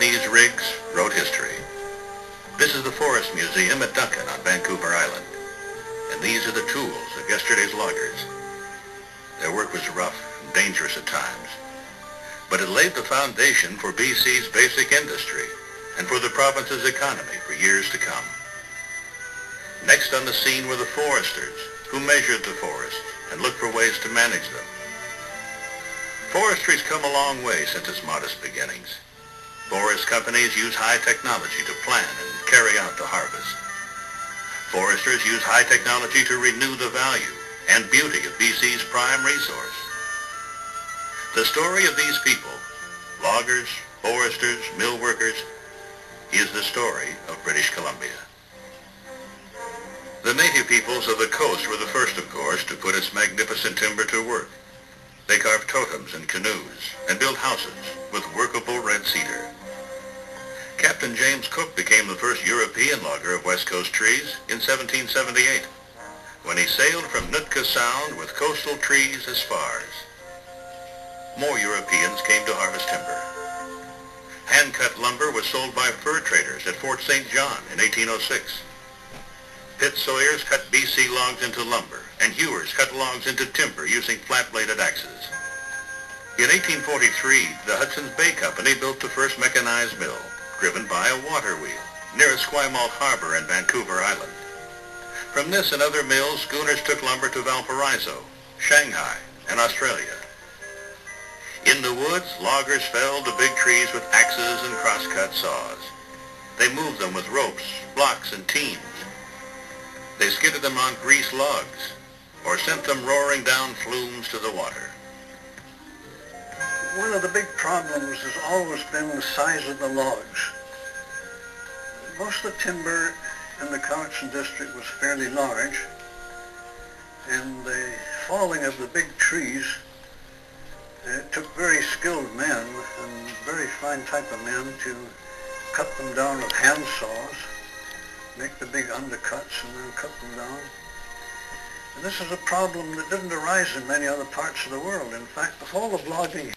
Japanese rigs wrote history. This is the Forest Museum at Duncan on Vancouver Island. And these are the tools of yesterday's loggers. Their work was rough and dangerous at times. But it laid the foundation for BC's basic industry and for the province's economy for years to come. Next on the scene were the foresters, who measured the forests and looked for ways to manage them. Forestry's come a long way since its modest beginnings. Forest companies use high technology to plan and carry out the harvest. Foresters use high technology to renew the value and beauty of BC's prime resource. The story of these people, loggers, foresters, mill workers, is the story of British Columbia. The native peoples of the coast were the first, of course, to put its magnificent timber to work. They carved totems and canoes and built houses with workable red cedar. Captain James Cook became the first European logger of West Coast trees in 1778 when he sailed from Nootka Sound with coastal trees as spars. More Europeans came to harvest timber. Hand-cut lumber was sold by fur traders at Fort St. John in 1806. Pit sawyers cut BC logs into lumber, and hewers cut logs into timber using flat-bladed axes. In 1843, the Hudson's Bay Company built the first mechanized mill, driven by a water wheel, near Esquimalt Harbor in Vancouver Island. From this and other mills, schooners took lumber to Valparaiso, Shanghai, and Australia. In the woods, loggers felled the big trees with axes and crosscut saws. They moved them with ropes, blocks, and teams. They skidded them on grease logs or sent them roaring down flumes to the water. One of the big problems has always been the size of the logs. Most of the timber in the Carleton district was fairly large, and the falling of the big trees it took very skilled men and very fine type of men to cut them down with hand saws make the big undercuts and then cut them down. And this is a problem that didn't arise in many other parts of the world. In fact, the whole of logging